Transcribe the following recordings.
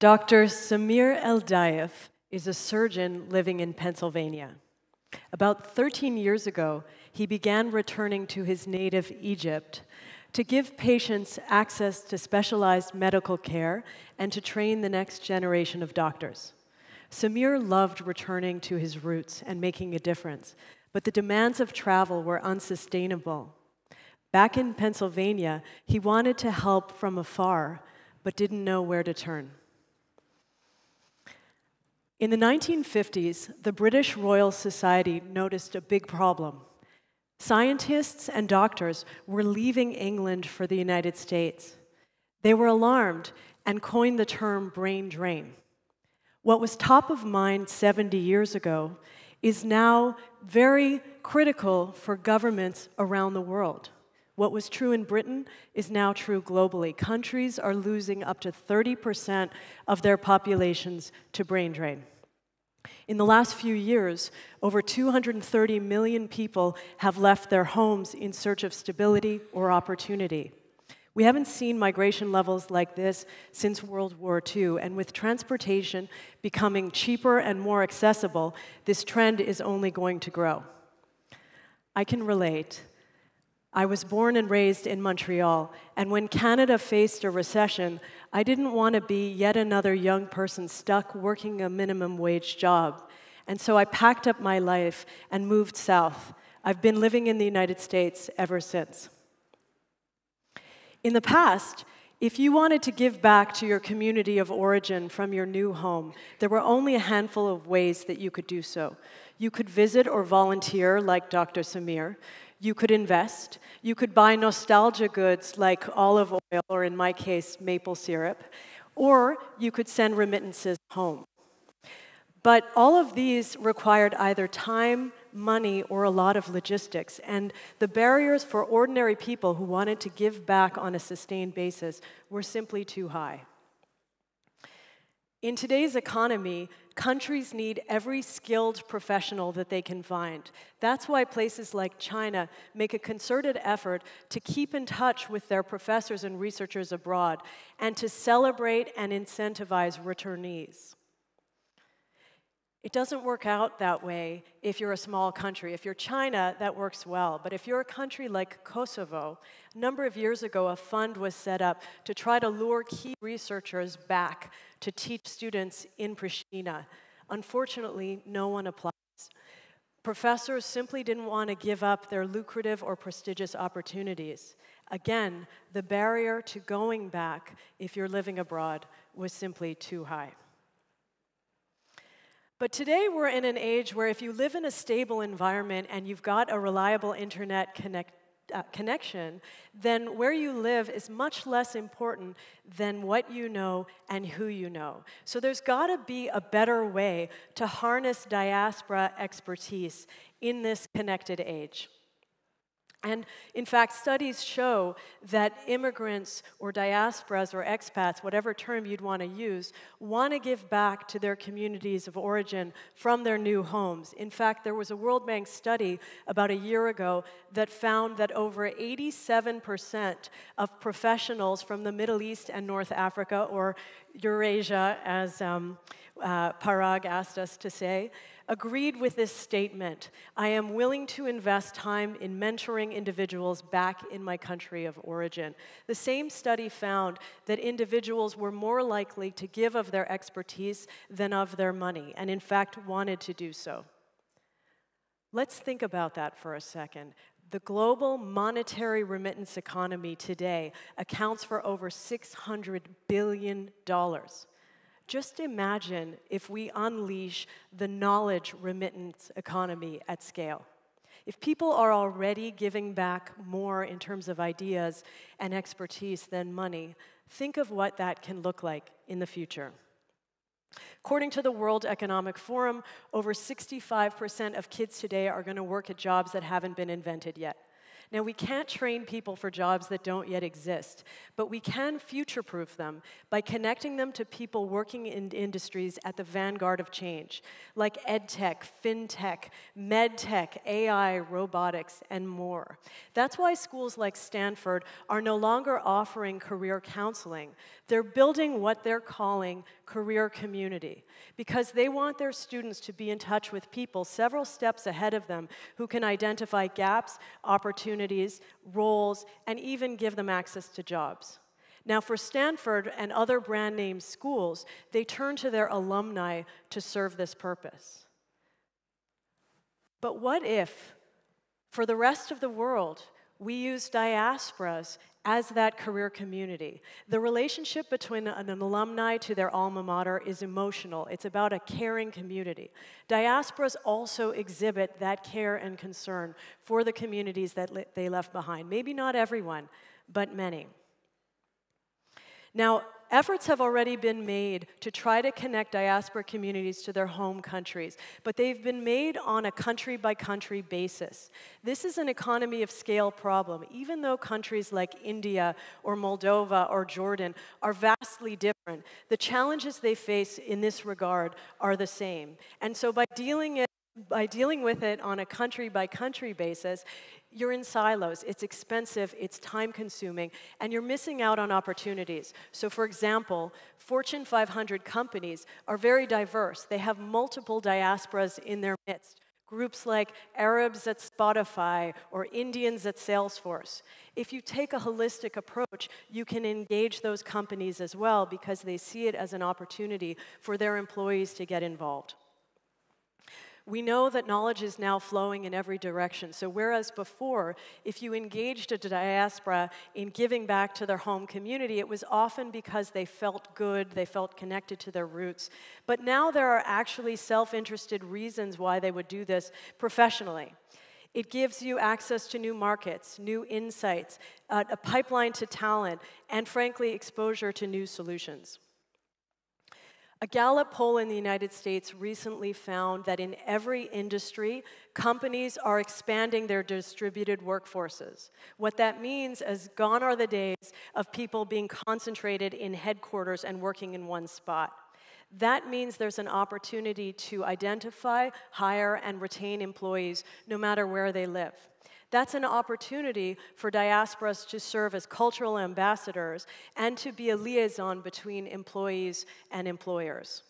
Dr. Samir Eldayev is a surgeon living in Pennsylvania. About 13 years ago, he began returning to his native Egypt to give patients access to specialized medical care and to train the next generation of doctors. Samir loved returning to his roots and making a difference, but the demands of travel were unsustainable. Back in Pennsylvania, he wanted to help from afar, but didn't know where to turn. In the 1950s, the British Royal Society noticed a big problem. Scientists and doctors were leaving England for the United States. They were alarmed and coined the term brain drain. What was top of mind 70 years ago is now very critical for governments around the world. What was true in Britain is now true globally. Countries are losing up to 30% of their populations to brain drain. In the last few years, over 230 million people have left their homes in search of stability or opportunity. We haven't seen migration levels like this since World War II, and with transportation becoming cheaper and more accessible, this trend is only going to grow. I can relate. I was born and raised in Montreal, and when Canada faced a recession, I didn't want to be yet another young person stuck working a minimum wage job. And so I packed up my life and moved south. I've been living in the United States ever since. In the past, if you wanted to give back to your community of origin from your new home, there were only a handful of ways that you could do so. You could visit or volunteer, like Dr. Samir. You could invest. You could buy nostalgia goods like olive oil, or in my case, maple syrup. Or you could send remittances home. But all of these required either time, money, or a lot of logistics. And the barriers for ordinary people who wanted to give back on a sustained basis were simply too high. In today's economy, countries need every skilled professional that they can find. That's why places like China make a concerted effort to keep in touch with their professors and researchers abroad and to celebrate and incentivize returnees. It doesn't work out that way if you're a small country. If you're China, that works well. But if you're a country like Kosovo, a number of years ago, a fund was set up to try to lure key researchers back to teach students in Pristina. Unfortunately, no one applies. Professors simply didn't want to give up their lucrative or prestigious opportunities. Again, the barrier to going back if you're living abroad was simply too high. But today we're in an age where if you live in a stable environment and you've got a reliable internet connect, uh, connection, then where you live is much less important than what you know and who you know. So there's got to be a better way to harness diaspora expertise in this connected age. And in fact, studies show that immigrants or diasporas or expats, whatever term you'd want to use, want to give back to their communities of origin from their new homes. In fact, there was a World Bank study about a year ago that found that over 87% of professionals from the Middle East and North Africa, or Eurasia, as um, uh, Parag asked us to say, agreed with this statement I am willing to invest time in mentoring individuals back in my country of origin. The same study found that individuals were more likely to give of their expertise than of their money, and in fact wanted to do so. Let's think about that for a second. The global monetary remittance economy today accounts for over $600 billion. Just imagine if we unleash the knowledge remittance economy at scale. If people are already giving back more in terms of ideas and expertise than money, think of what that can look like in the future. According to the World Economic Forum, over 65% of kids today are going to work at jobs that haven't been invented yet. Now, we can't train people for jobs that don't yet exist, but we can future proof them by connecting them to people working in industries at the vanguard of change, like edtech, fintech, medtech, AI, robotics, and more. That's why schools like Stanford are no longer offering career counseling. They're building what they're calling career community because they want their students to be in touch with people several steps ahead of them who can identify gaps, opportunities, roles, and even give them access to jobs. Now, for Stanford and other brand name schools, they turn to their alumni to serve this purpose. But what if, for the rest of the world, we use diasporas as that career community. The relationship between an alumni to their alma mater is emotional. It's about a caring community. Diasporas also exhibit that care and concern for the communities that they left behind. Maybe not everyone, but many. Now, efforts have already been made to try to connect diaspora communities to their home countries, but they've been made on a country by country basis. This is an economy of scale problem, even though countries like India or Moldova or Jordan are vastly different. The challenges they face in this regard are the same. And so by dealing it by dealing with it on a country by country basis, you're in silos. It's expensive, it's time consuming, and you're missing out on opportunities. So, for example, Fortune 500 companies are very diverse, they have multiple diasporas in their midst. Groups like Arabs at Spotify or Indians at Salesforce. If you take a holistic approach, you can engage those companies as well because they see it as an opportunity for their employees to get involved. We know that knowledge is now flowing in every direction. So, whereas before, if you engaged a diaspora in giving back to their home community, it was often because they felt good, they felt connected to their roots. But now there are actually self interested reasons why they would do this professionally. It gives you access to new markets, new insights, uh, a pipeline to talent, and frankly, exposure to new solutions. A Gallup poll in the United States recently found that in every industry, companies are expanding their distributed workforces. What that means is gone are the days of people being concentrated in headquarters and working in one spot. That means there's an opportunity to identify, hire, and retain employees no matter where they live. That's an opportunity for diasporas to serve as cultural ambassadors and to be a liaison between employees and employers.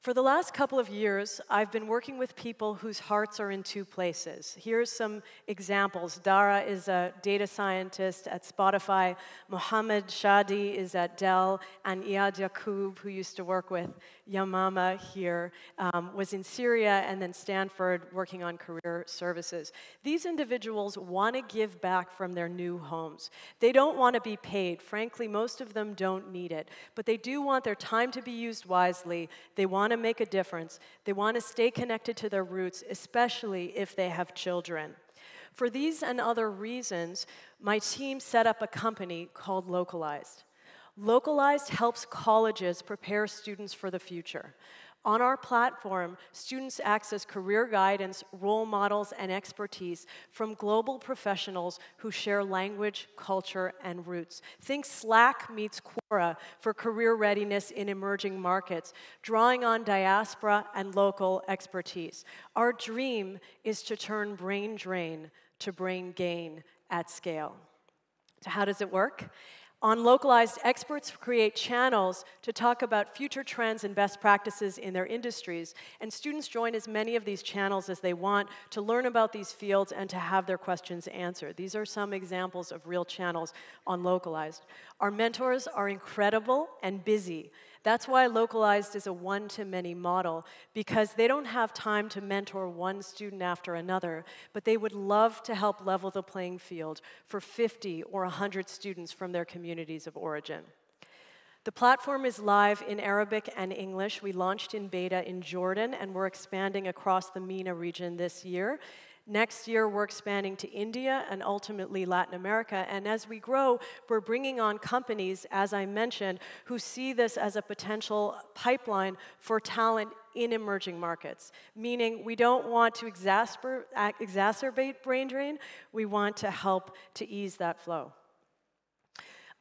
For the last couple of years, I've been working with people whose hearts are in two places. Here's some examples. Dara is a data scientist at Spotify, Mohammed Shadi is at Dell, and Iyad Yaqub, who used to work with Yamama here, um, was in Syria and then Stanford working on career services. These individuals want to give back from their new homes. They don't want to be paid. Frankly, most of them don't need it. But they do want their time to be used wisely. They want to to make a difference. They want to stay connected to their roots, especially if they have children. For these and other reasons, my team set up a company called Localized. Localized helps colleges prepare students for the future. On our platform, students access career guidance, role models, and expertise from global professionals who share language, culture, and roots. Think Slack meets Quora for career readiness in emerging markets, drawing on diaspora and local expertise. Our dream is to turn brain drain to brain gain at scale. So, how does it work? On Localized, experts create channels to talk about future trends and best practices in their industries, and students join as many of these channels as they want to learn about these fields and to have their questions answered. These are some examples of real channels on Localized. Our mentors are incredible and busy. That's why localized is a one to many model, because they don't have time to mentor one student after another, but they would love to help level the playing field for 50 or 100 students from their communities of origin. The platform is live in Arabic and English. We launched in beta in Jordan, and we're expanding across the MENA region this year. Next year, we're expanding to India and ultimately Latin America. And as we grow, we're bringing on companies, as I mentioned, who see this as a potential pipeline for talent in emerging markets, meaning we don't want to exacerbate brain drain, we want to help to ease that flow.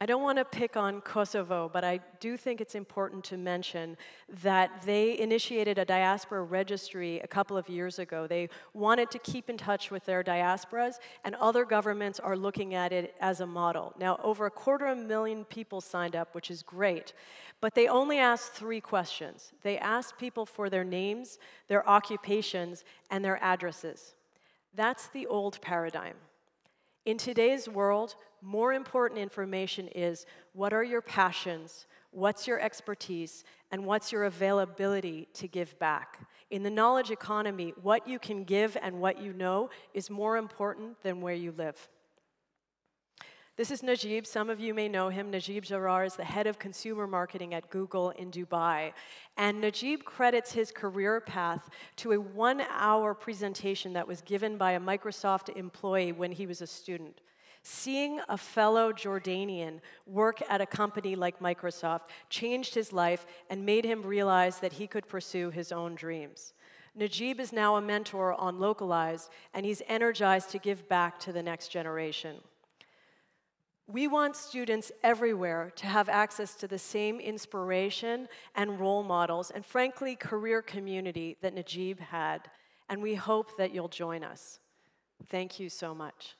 I don't want to pick on Kosovo, but I do think it's important to mention that they initiated a diaspora registry a couple of years ago. They wanted to keep in touch with their diasporas, and other governments are looking at it as a model. Now, over a quarter of a million people signed up, which is great, but they only asked three questions. They asked people for their names, their occupations, and their addresses. That's the old paradigm. In today's world, more important information is what are your passions, what's your expertise, and what's your availability to give back. In the knowledge economy, what you can give and what you know is more important than where you live. This is Najib. Some of you may know him. Najib Jarrar is the head of consumer marketing at Google in Dubai. And Najib credits his career path to a one hour presentation that was given by a Microsoft employee when he was a student. Seeing a fellow Jordanian work at a company like Microsoft changed his life and made him realize that he could pursue his own dreams. Najib is now a mentor on Localized, and he's energized to give back to the next generation. We want students everywhere to have access to the same inspiration and role models, and frankly, career community that Najib had. And we hope that you'll join us. Thank you so much.